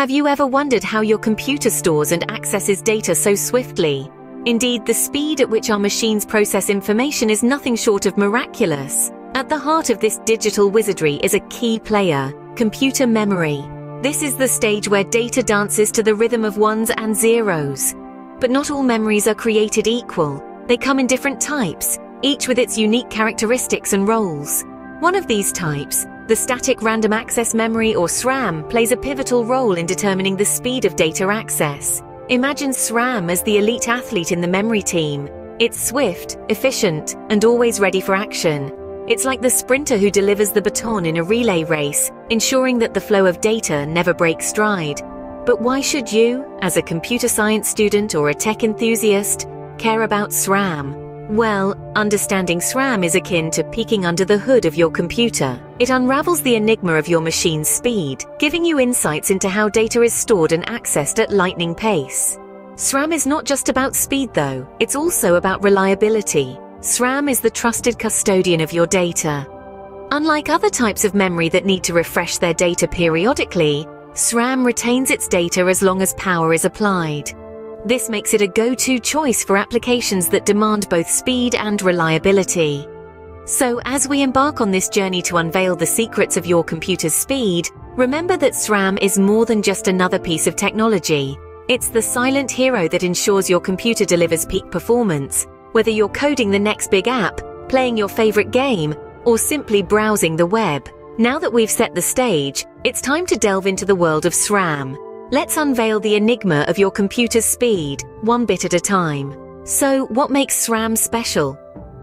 Have you ever wondered how your computer stores and accesses data so swiftly? Indeed, the speed at which our machines process information is nothing short of miraculous. At the heart of this digital wizardry is a key player, computer memory. This is the stage where data dances to the rhythm of ones and zeros. But not all memories are created equal. They come in different types, each with its unique characteristics and roles. One of these types, the static random access memory or SRAM, plays a pivotal role in determining the speed of data access. Imagine SRAM as the elite athlete in the memory team. It's swift, efficient, and always ready for action. It's like the sprinter who delivers the baton in a relay race, ensuring that the flow of data never breaks stride. But why should you, as a computer science student or a tech enthusiast, care about SRAM? Well, understanding SRAM is akin to peeking under the hood of your computer. It unravels the enigma of your machine's speed, giving you insights into how data is stored and accessed at lightning pace. SRAM is not just about speed though, it's also about reliability. SRAM is the trusted custodian of your data. Unlike other types of memory that need to refresh their data periodically, SRAM retains its data as long as power is applied. This makes it a go-to choice for applications that demand both speed and reliability. So as we embark on this journey to unveil the secrets of your computer's speed, remember that SRAM is more than just another piece of technology. It's the silent hero that ensures your computer delivers peak performance, whether you're coding the next big app, playing your favorite game, or simply browsing the web. Now that we've set the stage, it's time to delve into the world of SRAM. Let's unveil the enigma of your computer's speed, one bit at a time. So, what makes SRAM special?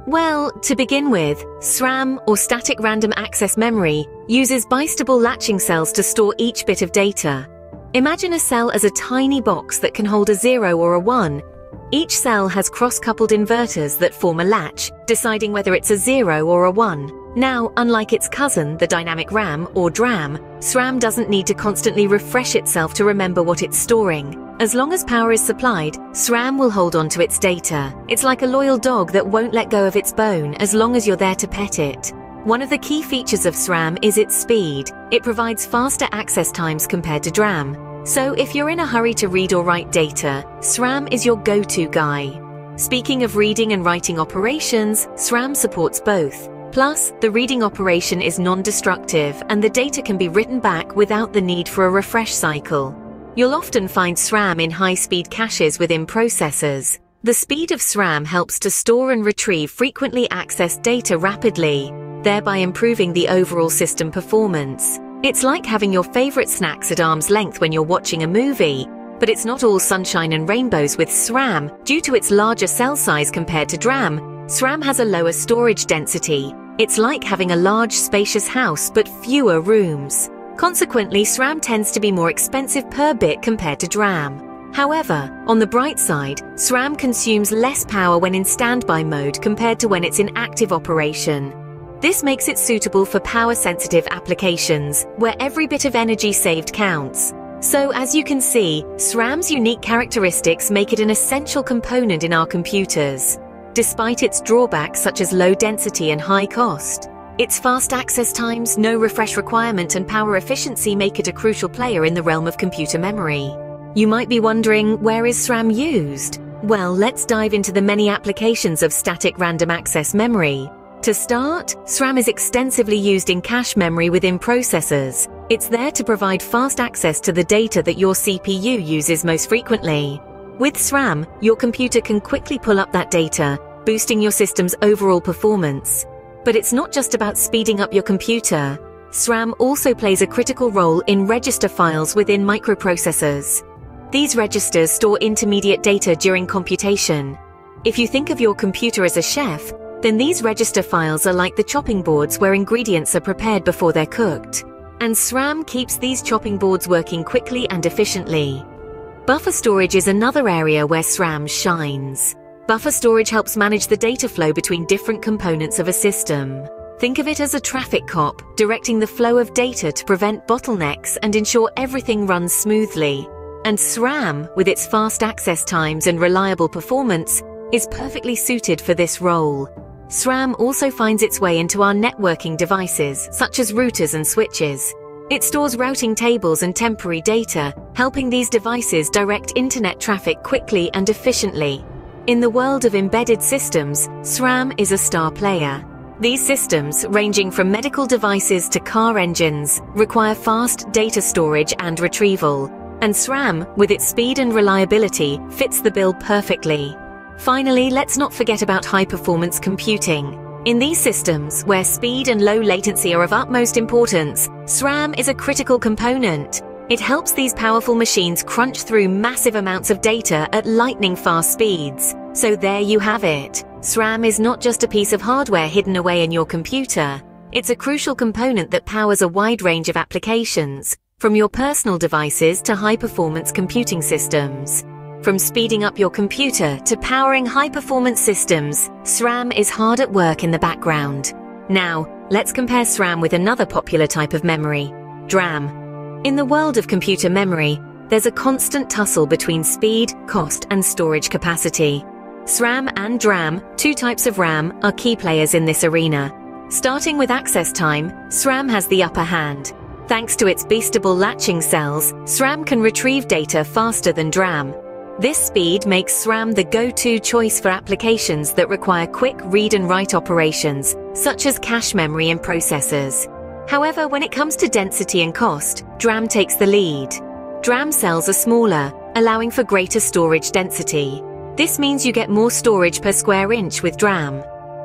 Well, to begin with, SRAM, or Static Random Access Memory, uses bistable latching cells to store each bit of data. Imagine a cell as a tiny box that can hold a 0 or a 1. Each cell has cross-coupled inverters that form a latch, deciding whether it's a 0 or a 1. Now, unlike its cousin, the dynamic RAM, or DRAM, SRAM doesn't need to constantly refresh itself to remember what it's storing. As long as power is supplied, SRAM will hold on to its data. It's like a loyal dog that won't let go of its bone as long as you're there to pet it. One of the key features of SRAM is its speed. It provides faster access times compared to DRAM. So if you're in a hurry to read or write data, SRAM is your go-to guy. Speaking of reading and writing operations, SRAM supports both. Plus, the reading operation is non-destructive and the data can be written back without the need for a refresh cycle. You'll often find SRAM in high-speed caches within processors. The speed of SRAM helps to store and retrieve frequently accessed data rapidly, thereby improving the overall system performance. It's like having your favorite snacks at arm's length when you're watching a movie, but it's not all sunshine and rainbows with SRAM. Due to its larger cell size compared to DRAM, SRAM has a lower storage density. It's like having a large spacious house but fewer rooms. Consequently, SRAM tends to be more expensive per bit compared to DRAM. However, on the bright side, SRAM consumes less power when in standby mode compared to when it's in active operation. This makes it suitable for power-sensitive applications, where every bit of energy saved counts. So as you can see, SRAM's unique characteristics make it an essential component in our computers. Despite its drawbacks such as low density and high cost, its fast access times, no refresh requirement and power efficiency make it a crucial player in the realm of computer memory. You might be wondering, where is SRAM used? Well, let's dive into the many applications of static random access memory. To start, SRAM is extensively used in cache memory within processors. It's there to provide fast access to the data that your CPU uses most frequently. With SRAM, your computer can quickly pull up that data, boosting your system's overall performance. But it's not just about speeding up your computer. SRAM also plays a critical role in register files within microprocessors. These registers store intermediate data during computation. If you think of your computer as a chef, then these register files are like the chopping boards where ingredients are prepared before they're cooked. And SRAM keeps these chopping boards working quickly and efficiently. Buffer storage is another area where SRAM shines. Buffer storage helps manage the data flow between different components of a system. Think of it as a traffic cop, directing the flow of data to prevent bottlenecks and ensure everything runs smoothly. And SRAM, with its fast access times and reliable performance, is perfectly suited for this role. SRAM also finds its way into our networking devices, such as routers and switches. It stores routing tables and temporary data, helping these devices direct internet traffic quickly and efficiently. In the world of embedded systems, SRAM is a star player. These systems, ranging from medical devices to car engines, require fast data storage and retrieval. And SRAM, with its speed and reliability, fits the bill perfectly. Finally, let's not forget about high-performance computing. In these systems, where speed and low latency are of utmost importance, SRAM is a critical component. It helps these powerful machines crunch through massive amounts of data at lightning-fast speeds. So there you have it. SRAM is not just a piece of hardware hidden away in your computer. It's a crucial component that powers a wide range of applications, from your personal devices to high-performance computing systems. From speeding up your computer to powering high-performance systems, SRAM is hard at work in the background. Now, let's compare SRAM with another popular type of memory, DRAM. In the world of computer memory, there's a constant tussle between speed, cost, and storage capacity. SRAM and DRAM, two types of RAM, are key players in this arena. Starting with access time, SRAM has the upper hand. Thanks to its bistable latching cells, SRAM can retrieve data faster than DRAM, this speed makes SRAM the go-to choice for applications that require quick read and write operations, such as cache memory and processors. However, when it comes to density and cost, DRAM takes the lead. DRAM cells are smaller, allowing for greater storage density. This means you get more storage per square inch with DRAM.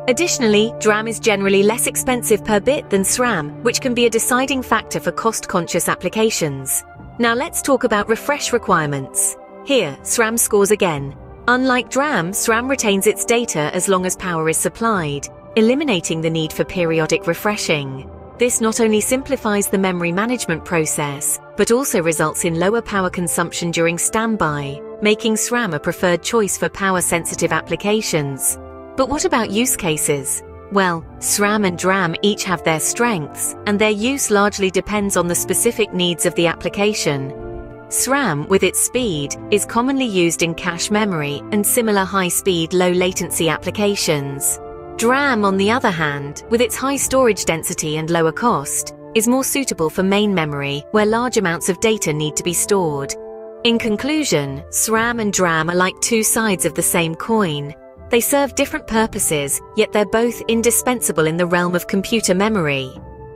Additionally, DRAM is generally less expensive per bit than SRAM, which can be a deciding factor for cost-conscious applications. Now let's talk about refresh requirements. Here, SRAM scores again. Unlike DRAM, SRAM retains its data as long as power is supplied, eliminating the need for periodic refreshing. This not only simplifies the memory management process, but also results in lower power consumption during standby, making SRAM a preferred choice for power-sensitive applications. But what about use cases? Well, SRAM and DRAM each have their strengths, and their use largely depends on the specific needs of the application. SRAM, with its speed, is commonly used in cache memory and similar high-speed, low-latency applications. DRAM, on the other hand, with its high storage density and lower cost, is more suitable for main memory, where large amounts of data need to be stored. In conclusion, SRAM and DRAM are like two sides of the same coin. They serve different purposes, yet they're both indispensable in the realm of computer memory.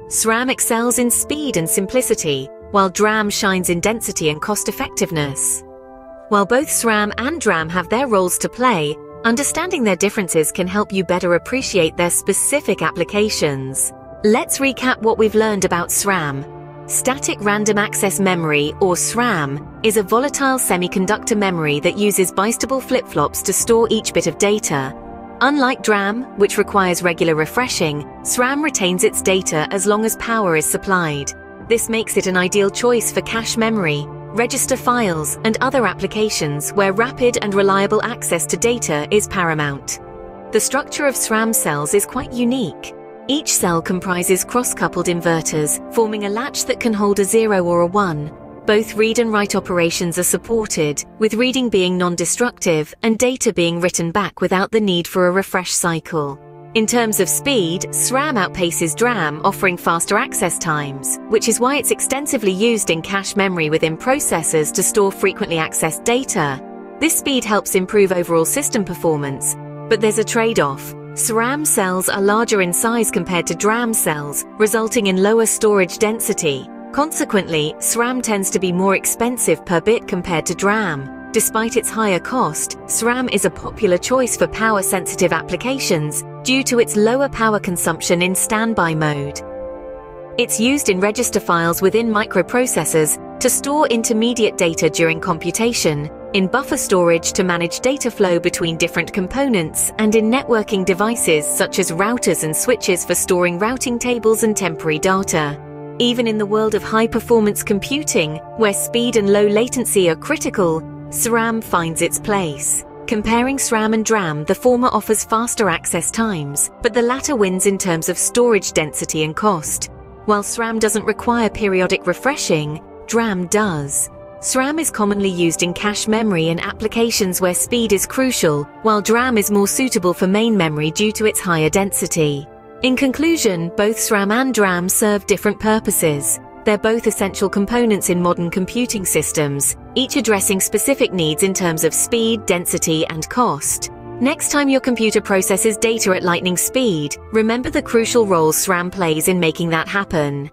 SRAM excels in speed and simplicity, while DRAM shines in density and cost-effectiveness. While both SRAM and DRAM have their roles to play, understanding their differences can help you better appreciate their specific applications. Let's recap what we've learned about SRAM. Static Random Access Memory, or SRAM, is a volatile semiconductor memory that uses bistable flip-flops to store each bit of data. Unlike DRAM, which requires regular refreshing, SRAM retains its data as long as power is supplied. This makes it an ideal choice for cache memory, register files, and other applications where rapid and reliable access to data is paramount. The structure of SRAM cells is quite unique. Each cell comprises cross-coupled inverters, forming a latch that can hold a 0 or a 1. Both read and write operations are supported, with reading being non-destructive and data being written back without the need for a refresh cycle. In terms of speed, SRAM outpaces DRAM, offering faster access times, which is why it's extensively used in cache memory within processors to store frequently accessed data. This speed helps improve overall system performance, but there's a trade-off. SRAM cells are larger in size compared to DRAM cells, resulting in lower storage density. Consequently, SRAM tends to be more expensive per bit compared to DRAM. Despite its higher cost, SRAM is a popular choice for power-sensitive applications due to its lower power consumption in standby mode. It's used in register files within microprocessors to store intermediate data during computation, in buffer storage to manage data flow between different components, and in networking devices such as routers and switches for storing routing tables and temporary data. Even in the world of high-performance computing, where speed and low latency are critical, SRAM finds its place. Comparing SRAM and DRAM, the former offers faster access times, but the latter wins in terms of storage density and cost. While SRAM doesn't require periodic refreshing, DRAM does. SRAM is commonly used in cache memory in applications where speed is crucial, while DRAM is more suitable for main memory due to its higher density. In conclusion, both SRAM and DRAM serve different purposes. They're both essential components in modern computing systems, each addressing specific needs in terms of speed, density, and cost. Next time your computer processes data at lightning speed, remember the crucial role SRAM plays in making that happen.